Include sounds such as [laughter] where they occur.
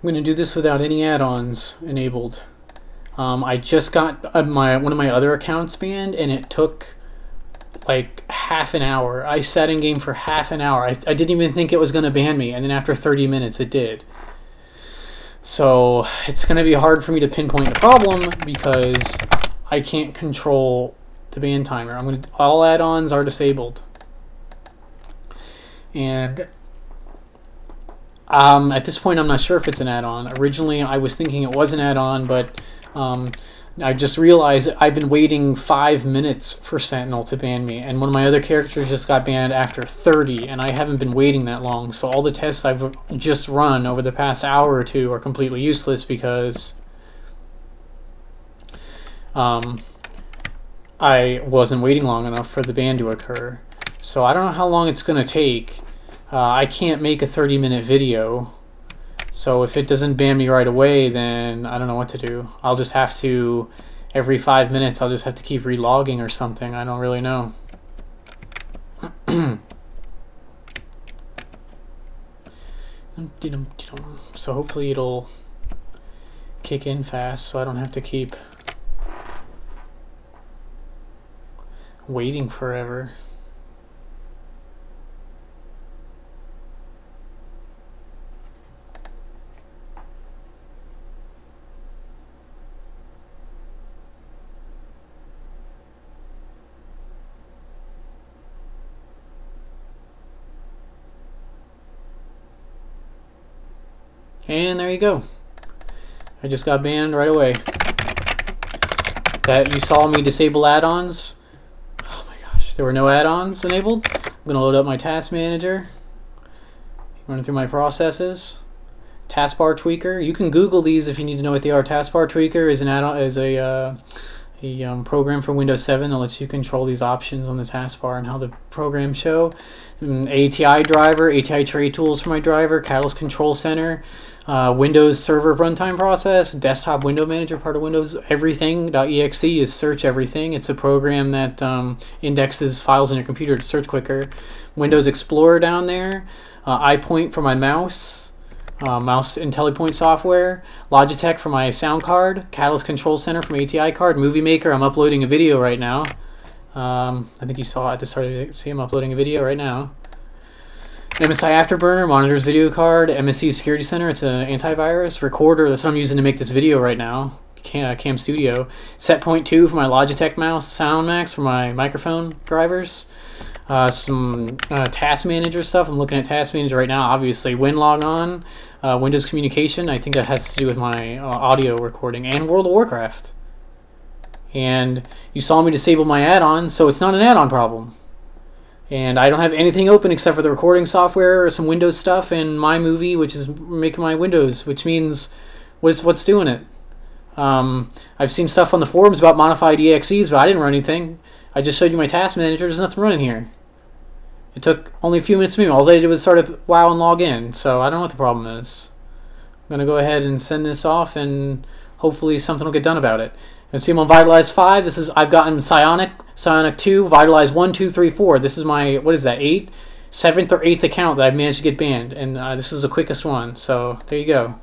I'm going to do this without any add-ons enabled. Um, I just got uh, my one of my other accounts banned, and it took like half an hour. I sat in game for half an hour. I, I didn't even think it was going to ban me, and then after 30 minutes, it did. So it's going to be hard for me to pinpoint the problem because I can't control the ban timer. I'm going to all add-ons are disabled, and um, at this point, I'm not sure if it's an add-on. Originally, I was thinking it was an add-on, but um, I just realized I've been waiting five minutes for Sentinel to ban me, and one of my other characters just got banned after 30, and I haven't been waiting that long. So all the tests I've just run over the past hour or two are completely useless because um, I wasn't waiting long enough for the ban to occur. So I don't know how long it's going to take uh, I can't make a 30 minute video. So if it doesn't ban me right away, then I don't know what to do. I'll just have to, every five minutes, I'll just have to keep relogging or something. I don't really know. [clears throat] so hopefully it'll kick in fast so I don't have to keep waiting forever. And there you go. I just got banned right away. That you saw me disable add-ons. Oh my gosh, there were no add-ons enabled. I'm gonna load up my task manager. Running through my processes. Taskbar tweaker. You can Google these if you need to know what they are. Taskbar tweaker is an add-on is a uh, a um, program for Windows 7 that lets you control these options on the taskbar and how the programs show. ATI driver, ATI tray tools for my driver, Catalyst Control Center, uh, Windows Server runtime process, desktop window manager, part of Windows everything.exe is search everything. It's a program that um, indexes files on your computer to search quicker. Windows Explorer down there, uh, iPoint for my mouse, uh, mouse IntelliPoint software, Logitech for my sound card, Catalyst Control Center from ATI card, Movie Maker. I'm uploading a video right now. Um, I think you saw at the start of the see I'm uploading a video right now. MSI Afterburner monitors video card, MSC Security Center, it's an antivirus recorder. That's what I'm using to make this video right now. Cam, Cam Studio. SetPoint two for my Logitech mouse, SoundMax for my microphone drivers. Uh, some uh, task manager stuff. I'm looking at task manager right now. Obviously, Winlogon, uh, Windows Communication. I think that has to do with my uh, audio recording and World of Warcraft. And you saw me disable my add-on, so it's not an add-on problem and I don't have anything open except for the recording software or some Windows stuff and my movie, which is making my Windows, which means what's what's doing it. Um, I've seen stuff on the forums about modified EXEs, but I didn't run anything. I just showed you my task manager. There's nothing running here. It took only a few minutes for me. All I did was start up WoW and log in, so I don't know what the problem is. I'm gonna go ahead and send this off, and hopefully something will get done about it. And see I'm on Vitalize 5. This is I've gotten Psionic, Psionic 2, Vitalize 1, 2, 3, 4. This is my, what is that, 8th? 7th or 8th account that I've managed to get banned. And uh, this is the quickest one. So there you go.